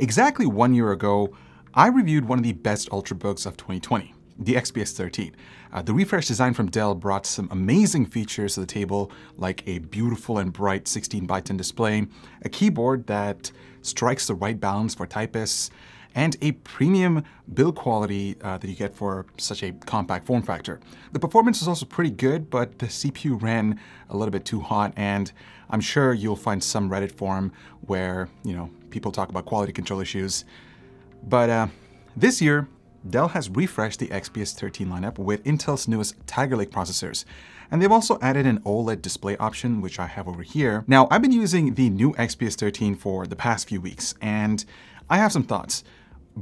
Exactly one year ago, I reviewed one of the best Ultrabooks of 2020, the XPS 13. Uh, the refresh design from Dell brought some amazing features to the table, like a beautiful and bright 16 by 10 display, a keyboard that strikes the right balance for typists, and a premium build quality uh, that you get for such a compact form factor. The performance is also pretty good, but the CPU ran a little bit too hot, and I'm sure you'll find some Reddit forum where, you know, people talk about quality control issues. But uh, this year, Dell has refreshed the XPS 13 lineup with Intel's newest Tiger Lake processors. And they've also added an OLED display option, which I have over here. Now, I've been using the new XPS 13 for the past few weeks, and I have some thoughts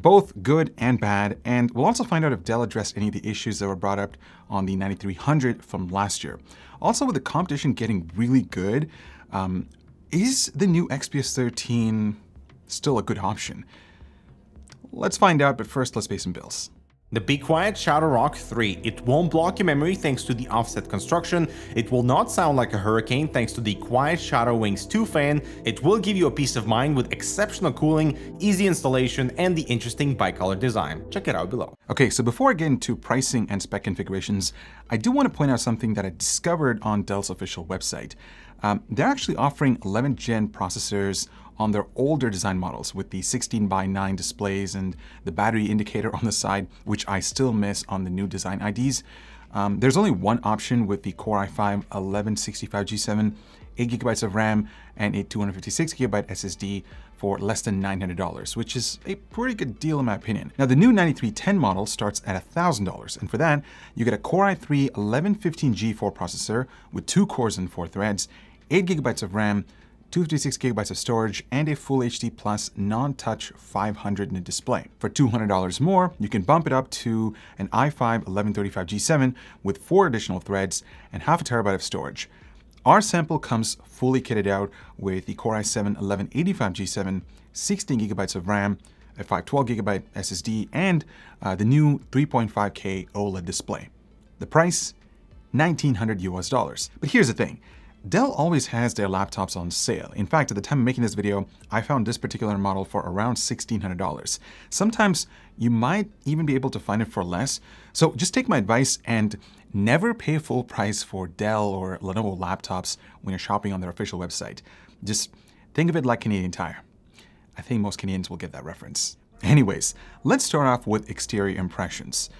both good and bad, and we'll also find out if Dell addressed any of the issues that were brought up on the 9300 from last year. Also, with the competition getting really good, um, is the new XPS 13 still a good option? Let's find out, but first let's pay some bills. The Be Quiet Shadow Rock 3. It won't block your memory thanks to the offset construction, it will not sound like a hurricane thanks to the Quiet Shadow Wings 2 fan, it will give you a peace of mind with exceptional cooling, easy installation, and the interesting bicolor design. Check it out below. Okay, so before I get into pricing and spec configurations, I do want to point out something that I discovered on Dell's official website. Um, they're actually offering 11th gen processors on their older design models with the 16 by 9 displays and the battery indicator on the side, which I still miss on the new design IDs. Um, there's only one option with the Core i5 1165G7, 8 gigabytes of RAM, and a 256 gigabyte SSD for less than $900, which is a pretty good deal in my opinion. Now the new 9310 model starts at $1,000, and for that, you get a Core i3 1115G4 processor with two cores and four threads, 8 gigabytes of RAM, 256 gigabytes of storage, and a Full HD Plus non-touch 500 nit display. For $200 more, you can bump it up to an i5 1135G7 with four additional threads and half a terabyte of storage. Our sample comes fully kitted out with the Core i7 1185G7, 16 gigabytes of RAM, a 512 gigabyte SSD, and uh, the new 3.5K OLED display. The price, 1900 US dollars. But here's the thing, Dell always has their laptops on sale. In fact, at the time of making this video, I found this particular model for around $1,600. Sometimes you might even be able to find it for less. So just take my advice and never pay full price for Dell or Lenovo laptops when you're shopping on their official website. Just think of it like Canadian Tire. I think most Canadians will get that reference. Anyways, let's start off with exterior impressions.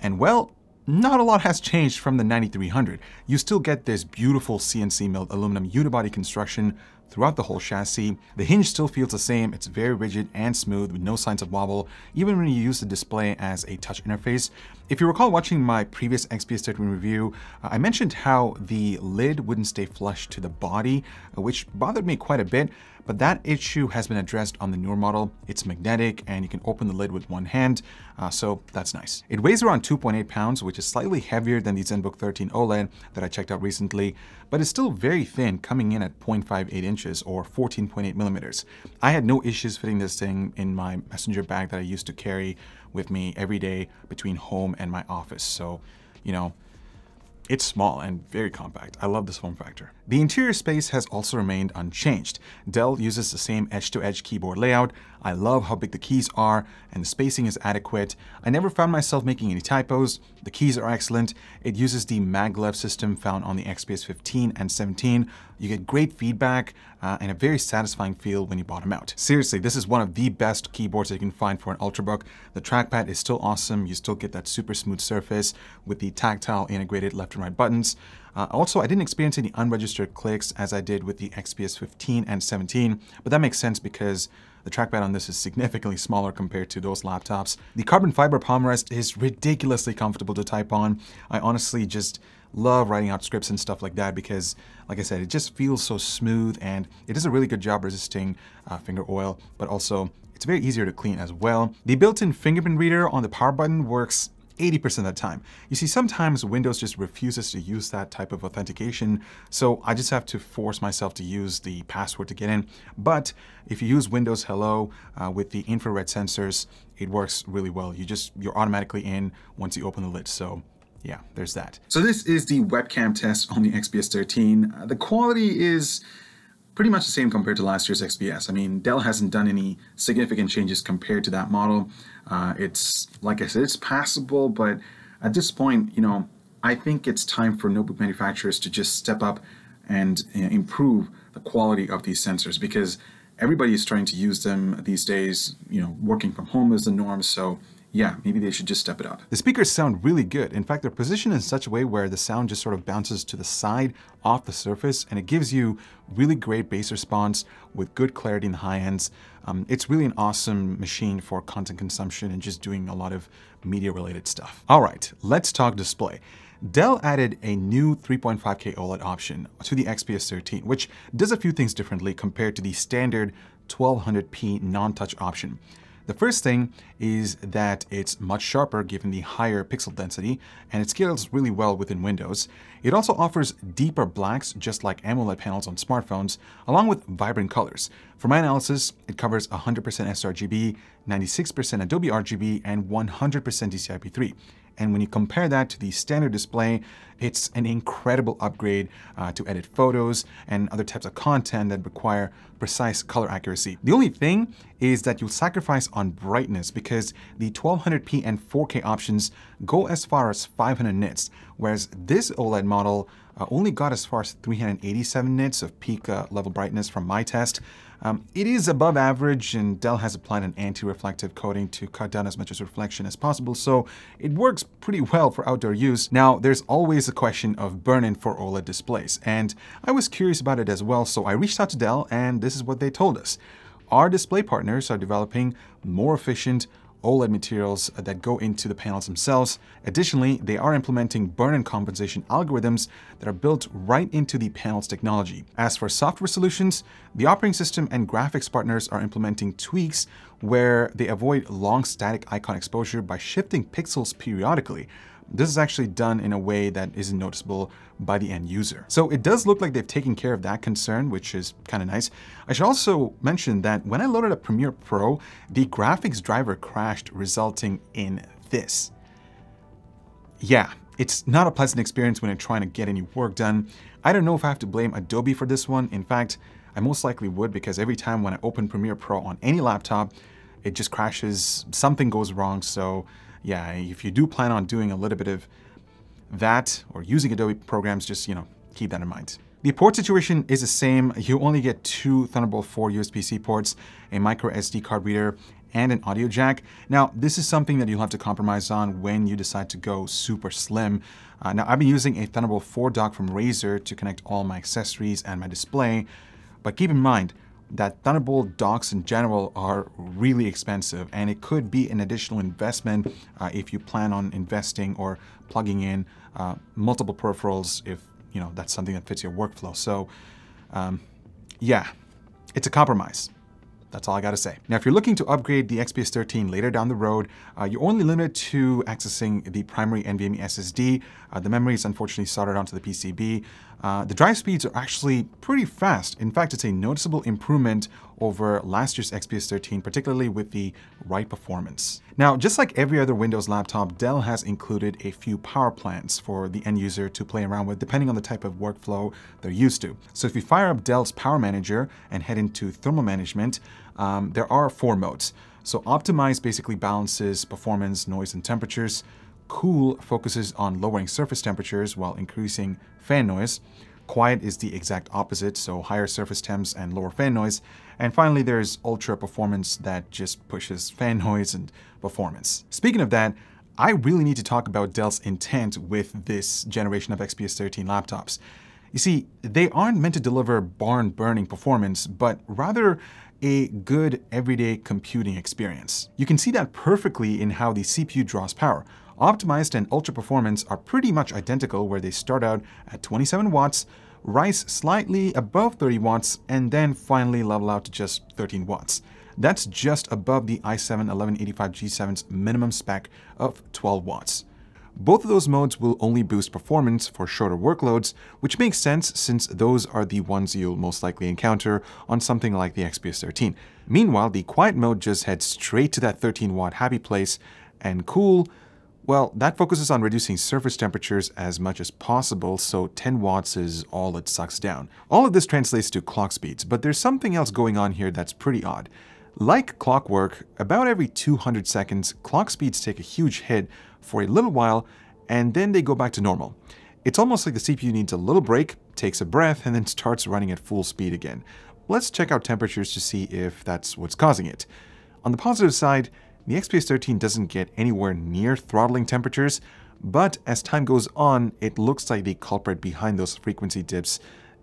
And well, not a lot has changed from the 9300. You still get this beautiful CNC milled aluminum unibody construction throughout the whole chassis. The hinge still feels the same, it's very rigid and smooth with no signs of wobble, even when you use the display as a touch interface. If you recall watching my previous XPS 13 review, uh, I mentioned how the lid wouldn't stay flush to the body, uh, which bothered me quite a bit, but that issue has been addressed on the newer model. It's magnetic and you can open the lid with one hand, uh, so that's nice. It weighs around 2.8 pounds, which is slightly heavier than the ZenBook 13 OLED that I checked out recently, but it's still very thin, coming in at 0.58 inches or 14.8 millimeters. I had no issues fitting this thing in my messenger bag that I used to carry with me every day between home and my office. So, you know, it's small and very compact. I love this form factor. The interior space has also remained unchanged. Dell uses the same edge-to-edge -edge keyboard layout. I love how big the keys are and the spacing is adequate. I never found myself making any typos. The keys are excellent. It uses the maglev system found on the XPS 15 and 17. You get great feedback uh, and a very satisfying feel when you bottom out. Seriously, this is one of the best keyboards that you can find for an Ultrabook. The trackpad is still awesome. You still get that super smooth surface with the tactile integrated left and right buttons. Uh, also, I didn't experience any unregistered clicks as I did with the XPS 15 and 17, but that makes sense because the trackpad on this is significantly smaller compared to those laptops. The carbon fiber palm rest is ridiculously comfortable to type on. I honestly just love writing out scripts and stuff like that because, like I said, it just feels so smooth and it does a really good job resisting uh, finger oil, but also it's very easier to clean as well. The built-in fingerprint reader on the power button works 80% of the time. You see, sometimes Windows just refuses to use that type of authentication, so I just have to force myself to use the password to get in. But if you use Windows Hello uh, with the infrared sensors, it works really well. You just, you're automatically in once you open the lid. So yeah, there's that. So this is the webcam test on the XPS 13. Uh, the quality is pretty much the same compared to last year's XPS. I mean, Dell hasn't done any significant changes compared to that model. Uh, it's, like I said, it's passable, but at this point, you know, I think it's time for notebook manufacturers to just step up and you know, improve the quality of these sensors because everybody is trying to use them these days. You know, working from home is the norm, so yeah, maybe they should just step it up. The speakers sound really good. In fact, they're positioned in such a way where the sound just sort of bounces to the side off the surface and it gives you really great bass response with good clarity in the high ends. Um, it's really an awesome machine for content consumption and just doing a lot of media related stuff. All right, let's talk display. Dell added a new 3.5K OLED option to the XPS 13, which does a few things differently compared to the standard 1200p non-touch option. The first thing is that it's much sharper given the higher pixel density, and it scales really well within Windows. It also offers deeper blacks, just like AMOLED panels on smartphones, along with vibrant colors. For my analysis, it covers 100% sRGB, 96% Adobe RGB, and 100% DCI-P3. And when you compare that to the standard display, it's an incredible upgrade uh, to edit photos and other types of content that require precise color accuracy. The only thing is that you'll sacrifice on brightness because the 1200p and 4K options go as far as 500 nits, whereas this OLED model uh, only got as far as 387 nits of peak uh, level brightness from my test. Um, it is above average and Dell has applied an anti-reflective coating to cut down as much as reflection as possible, so it works pretty well for outdoor use. Now, there's always a question of burn-in for OLED displays, and I was curious about it as well, so I reached out to Dell and this is what they told us. Our display partners are developing more efficient OLED materials that go into the panels themselves. Additionally, they are implementing burn-in compensation algorithms that are built right into the panel's technology. As for software solutions, the operating system and graphics partners are implementing tweaks where they avoid long static icon exposure by shifting pixels periodically, this is actually done in a way that isn't noticeable by the end user. So it does look like they've taken care of that concern, which is kind of nice. I should also mention that when I loaded up Premiere Pro, the graphics driver crashed, resulting in this. Yeah, it's not a pleasant experience when you're trying to get any work done. I don't know if I have to blame Adobe for this one. In fact, I most likely would because every time when I open Premiere Pro on any laptop, it just crashes, something goes wrong. So yeah, if you do plan on doing a little bit of that or using Adobe programs, just, you know, keep that in mind. The port situation is the same. You only get two Thunderbolt 4 USB-C ports, a micro SD card reader, and an audio jack. Now, this is something that you'll have to compromise on when you decide to go super slim. Uh, now, I've been using a Thunderbolt 4 dock from Razer to connect all my accessories and my display, but keep in mind, that Thunderbolt docks in general are really expensive and it could be an additional investment uh, if you plan on investing or plugging in uh, multiple peripherals if you know that's something that fits your workflow. So um, yeah, it's a compromise. That's all I gotta say. Now, if you're looking to upgrade the XPS 13 later down the road, uh, you're only limited to accessing the primary NVMe SSD. Uh, the memory is unfortunately soldered onto the PCB. Uh, the drive speeds are actually pretty fast. In fact, it's a noticeable improvement over last year's XPS 13, particularly with the write performance. Now, just like every other Windows laptop, Dell has included a few power plans for the end user to play around with depending on the type of workflow they're used to. So if you fire up Dell's Power Manager and head into thermal management, um, there are four modes. So Optimize basically balances performance, noise, and temperatures. Cool focuses on lowering surface temperatures while increasing fan noise. Quiet is the exact opposite, so higher surface temps and lower fan noise. And finally, there's Ultra Performance that just pushes fan noise and performance. Speaking of that, I really need to talk about Dell's intent with this generation of XPS 13 laptops. You see, they aren't meant to deliver barn-burning performance, but rather a good everyday computing experience. You can see that perfectly in how the CPU draws power. Optimized and Ultra Performance are pretty much identical where they start out at 27 watts, rise slightly above 30 watts, and then finally level out to just 13 watts. That's just above the i7-1185G7's minimum spec of 12 watts. Both of those modes will only boost performance for shorter workloads, which makes sense since those are the ones you'll most likely encounter on something like the XPS 13. Meanwhile, the quiet mode just heads straight to that 13 watt happy place, and cool Well, that focuses on reducing surface temperatures as much as possible, so 10 watts is all it sucks down. All of this translates to clock speeds, but there's something else going on here that's pretty odd. Like clockwork, about every 200 seconds, clock speeds take a huge hit for a little while, and then they go back to normal. It's almost like the CPU needs a little break, takes a breath, and then starts running at full speed again. Let's check out temperatures to see if that's what's causing it. On the positive side, the XPS 13 doesn't get anywhere near throttling temperatures, but as time goes on, it looks like the culprit behind those frequency dips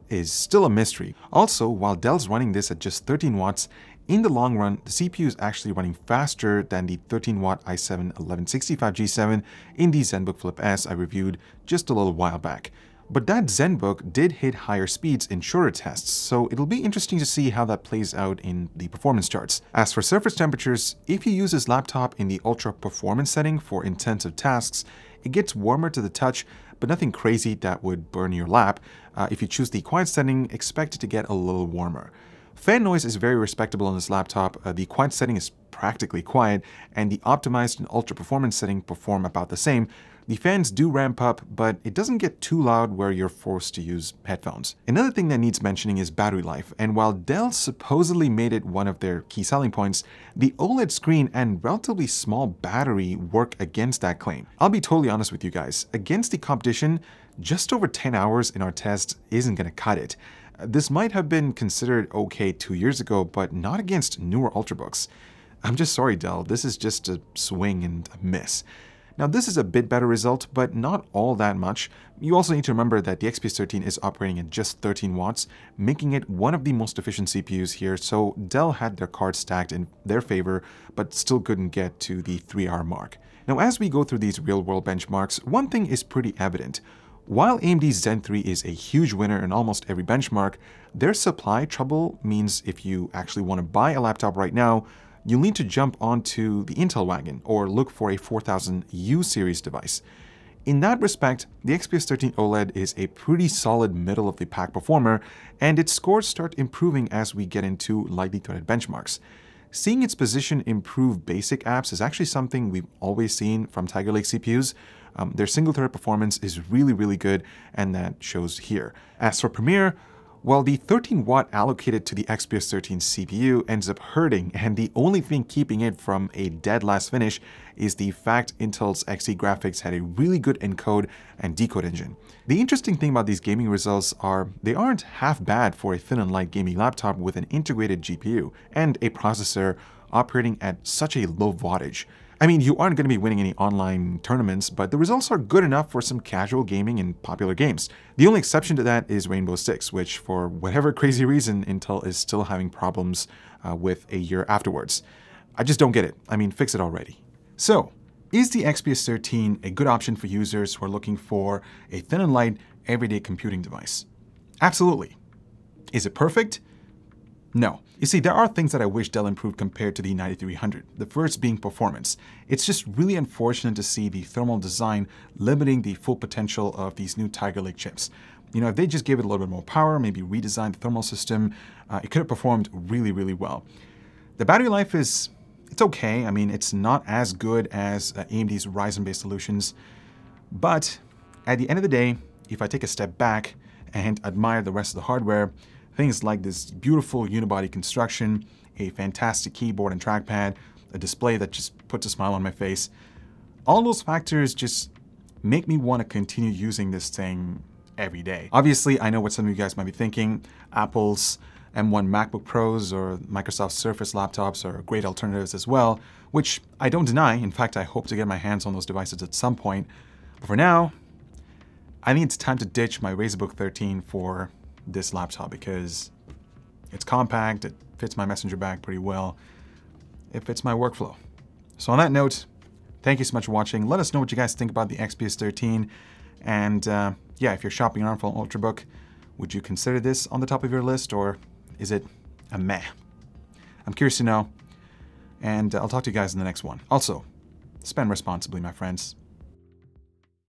is still a mystery. Also, while Dell's running this at just 13 watts, in the long run, the CPU is actually running faster than the 13-watt i7-1165G7 in the ZenBook Flip S I reviewed just a little while back. But that ZenBook did hit higher speeds in shorter tests, so it'll be interesting to see how that plays out in the performance charts. As for surface temperatures, if you use this laptop in the ultra performance setting for intensive tasks, it gets warmer to the touch, but nothing crazy that would burn your lap. Uh, if you choose the quiet setting, expect it to get a little warmer. Fan noise is very respectable on this laptop. Uh, the quiet setting is practically quiet, and the optimized and ultra performance setting perform about the same. The fans do ramp up, but it doesn't get too loud where you're forced to use headphones. Another thing that needs mentioning is battery life, and while Dell supposedly made it one of their key selling points, the OLED screen and relatively small battery work against that claim. I'll be totally honest with you guys, against the competition, just over 10 hours in our test isn't going to cut it. This might have been considered okay two years ago, but not against newer Ultrabooks. I'm just sorry, Dell, this is just a swing and a miss. Now this is a bit better result, but not all that much. You also need to remember that the XPS 13 is operating at just 13 watts, making it one of the most efficient CPUs here, so Dell had their cards stacked in their favor, but still couldn't get to the 3 hour mark. Now as we go through these real-world benchmarks, one thing is pretty evident. While AMD's Zen 3 is a huge winner in almost every benchmark, their supply trouble means if you actually want to buy a laptop right now, you'll need to jump onto the Intel wagon or look for a 4000U series device. In that respect, the XPS 13 OLED is a pretty solid middle of the pack performer, and its scores start improving as we get into lightly threaded benchmarks. Seeing its position improve basic apps is actually something we've always seen from Tiger Lake CPUs, um, their single thread performance is really, really good, and that shows here. As for Premiere, well, the 13 watt allocated to the XPS 13 CPU ends up hurting, and the only thing keeping it from a dead last finish is the fact Intel's Xe graphics had a really good encode and decode engine. The interesting thing about these gaming results are they aren't half bad for a thin and light gaming laptop with an integrated GPU and a processor operating at such a low wattage. I mean, you aren't going to be winning any online tournaments, but the results are good enough for some casual gaming in popular games. The only exception to that is Rainbow Six, which for whatever crazy reason, Intel is still having problems uh, with a year afterwards. I just don't get it. I mean, fix it already. So, is the XPS 13 a good option for users who are looking for a thin and light everyday computing device? Absolutely. Is it perfect? No. You see, there are things that I wish Dell improved compared to the 9300, the first being performance. It's just really unfortunate to see the thermal design limiting the full potential of these new Tiger Lake chips. You know, if they just gave it a little bit more power, maybe redesigned the thermal system, uh, it could have performed really, really well. The battery life is, it's okay. I mean, it's not as good as uh, AMD's Ryzen-based solutions, but at the end of the day, if I take a step back and admire the rest of the hardware, Things like this beautiful unibody construction, a fantastic keyboard and trackpad, a display that just puts a smile on my face. All those factors just make me want to continue using this thing every day. Obviously, I know what some of you guys might be thinking. Apple's M1 MacBook Pros or Microsoft Surface laptops are great alternatives as well, which I don't deny. In fact, I hope to get my hands on those devices at some point. But for now, I think it's time to ditch my Razer Book 13 for this laptop because it's compact, it fits my messenger bag pretty well, it fits my workflow. So on that note, thank you so much for watching. Let us know what you guys think about the XPS 13. And uh, yeah, if you're shopping an Ultrabook, would you consider this on the top of your list or is it a meh? I'm curious to know. And uh, I'll talk to you guys in the next one. Also, spend responsibly, my friends.